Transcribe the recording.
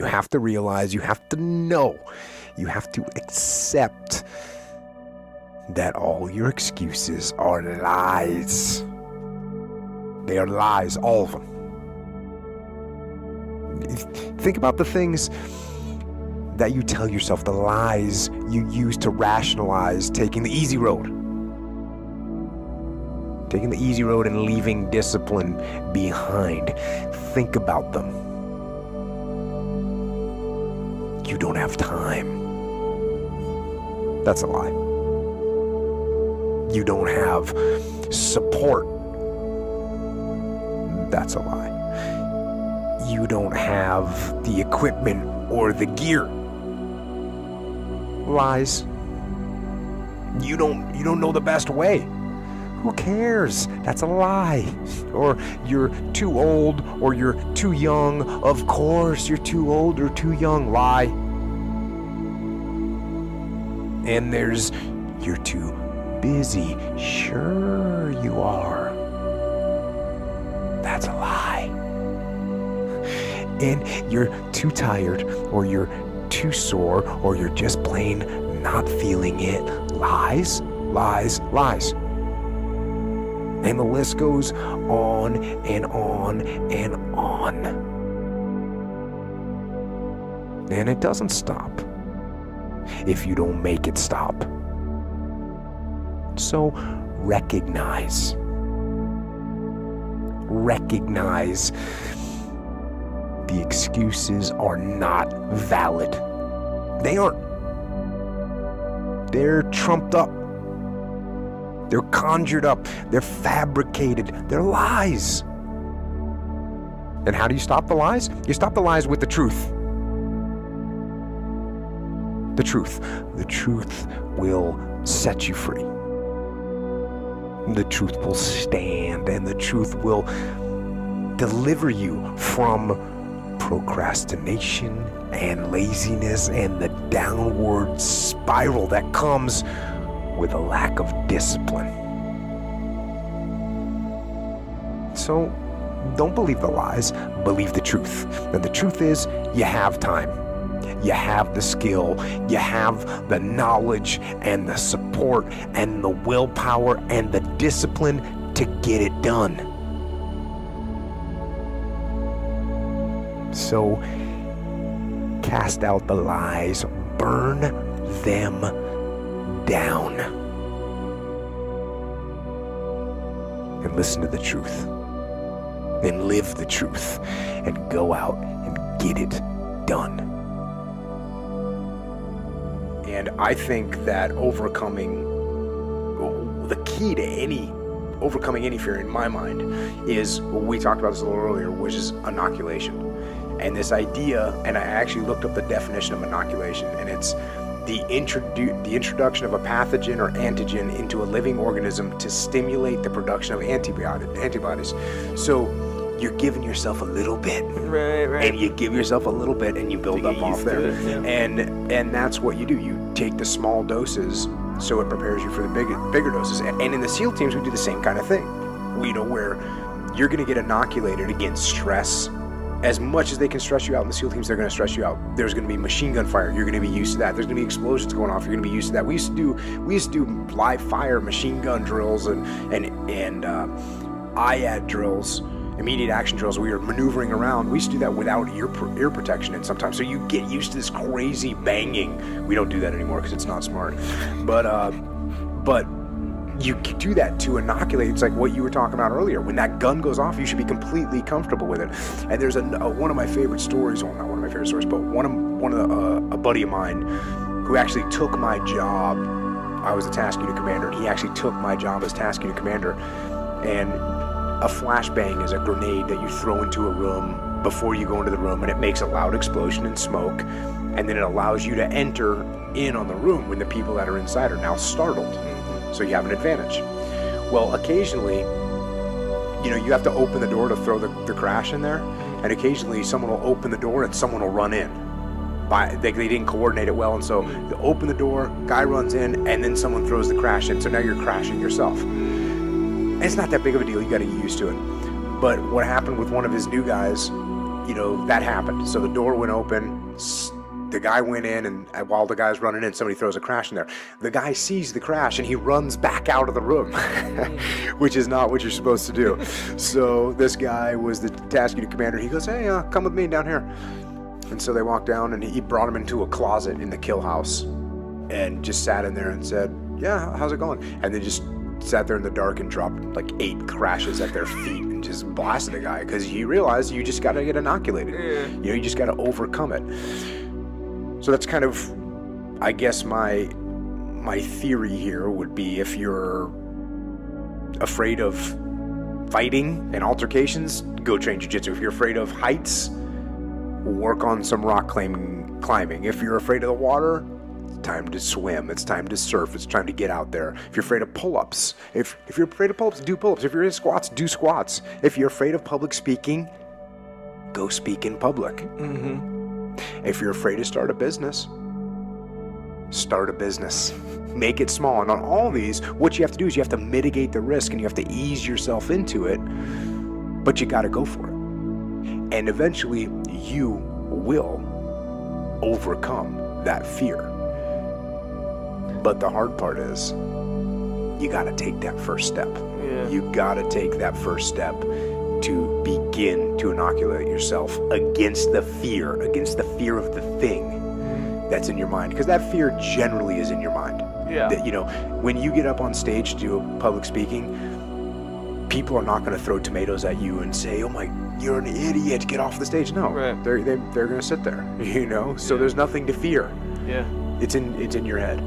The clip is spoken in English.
you have to realize, you have to know, you have to accept that all your excuses are lies. They are lies, all of them. Think about the things that you tell yourself, the lies you use to rationalize taking the easy road. Taking the easy road and leaving discipline behind. Think about them. You don't have time. That's a lie. You don't have support. That's a lie. You don't have the equipment or the gear. Lies. You don't you don't know the best way. Who cares? That's a lie. Or you're too old or you're too young. Of course, you're too old or too young. Lie. And there's you're too busy. Sure, you are. That's a lie. And you're too tired, or you're too sore, or you're just plain not feeling it. Lies, lies, lies. And the list goes on and on and on. And it doesn't stop if you don't make it stop. So recognize. Recognize the excuses are not valid. They aren't. They're trumped up. They're conjured up. They're fabricated. They're lies. And how do you stop the lies? You stop the lies with the truth. The truth. The truth will set you free. The truth will stand and the truth will deliver you from procrastination and laziness and the downward spiral that comes with a lack of discipline. So don't believe the lies, believe the truth. And the truth is, you have time. You have the skill, you have the knowledge and the support and the willpower and the discipline to get it done. So cast out the lies, burn them down, and listen to the truth, and live the truth, and go out and get it done. And I think that overcoming the key to any overcoming any fear in my mind is we talked about this a little earlier, which is inoculation. And this idea, and I actually looked up the definition of inoculation, and it's the, introdu- the introduction of a pathogen or antigen into a living organism to stimulate the production of antibiotic- antibodies. So you're giving yourself a little bit, Right, right. and you give yourself a little bit, and you build up off there. it, yeah. And and that's what you do. You take the small doses, so it prepares you for the bigger bigger doses. And, and in the SEAL teams, we do the same kind of thing. We know where you're going to get inoculated against stress. As much as they can stress you out in the SEAL teams, they're going to stress you out. There's going to be machine gun fire. You're going to be used to that. There's going to be explosions going off. You're going to be used to that. We used to do we used to do live fire machine gun drills and and and uh, IAD drills, immediate action drills. We were maneuvering around. We used to do that without ear ear protection, and sometimes so you get used to this crazy banging. We don't do that anymore because it's not smart. But uh, but you do that to inoculate. It's like what you were talking about earlier. When that gun goes off, you should be completely comfortable with it. And there's a, a one of my favorite stories. Well, not one of my favorite stories, but one of one of the, uh, a buddy of mine who actually took my job. I was a task unit commander, and he actually took my job as task unit commander. And a flashbang is a grenade that you throw into a room before you go into the room, and it makes a loud explosion and smoke, and then it allows you to enter in on the room when the people that are inside are now startled. So you have an advantage. Well, occasionally, you know, you have to open the door to throw the, the crash in there, and occasionally someone will open the door and someone will run in. By, they, they didn't coordinate it well, and so you open the door, guy runs in, and then someone throws the crash in. So now you're crashing yourself. And it's not that big of a deal. You got to get used to it. But what happened with one of his new guys, you know, that happened. So the door went open. s- The guy went in, and and while the guy's running in, somebody throws a crash in there. The guy sees the crash and he runs back out of the room, which is not what you're supposed to do. so this guy was the task unit commander. He goes, "Hey, uh, come with me down here." And so they walked down, and he brought him into a closet in the kill house, and just sat in there and said, "Yeah, how's it going?" And they just sat there in the dark and dropped like eight crashes at their feet and just blasted the guy because he realized you just got to get inoculated. Yeah. You know, you just got to overcome it. So that's kind of, I guess my my theory here would be if you're afraid of fighting and altercations, go train jujitsu. If you're afraid of heights, work on some rock climbing. Climbing. If you're afraid of the water, it's time to swim. It's time to surf. It's time to get out there. If you're afraid of pull-ups, if if you're afraid of pull-ups, do pull-ups. If you're in squats, do squats. If you're afraid of public speaking, go speak in public. Mm-hmm. If you're afraid to start a business, start a business. Make it small. And on all these, what you have to do is you have to mitigate the risk and you have to ease yourself into it, but you got to go for it. And eventually, you will overcome that fear. But the hard part is, you got to take that first step. Yeah. You got to take that first step to begin to inoculate yourself against the fear, against the fear of the thing that's in your mind. Because that fear generally is in your mind. Yeah. That, you know, when you get up on stage to do public speaking, people are not going to throw tomatoes at you and say, "Oh my, you're an idiot! Get off the stage." No, Right. they're they, they're going to sit there. You know, so Yeah. there's nothing to fear. Yeah. It's in it's in your head.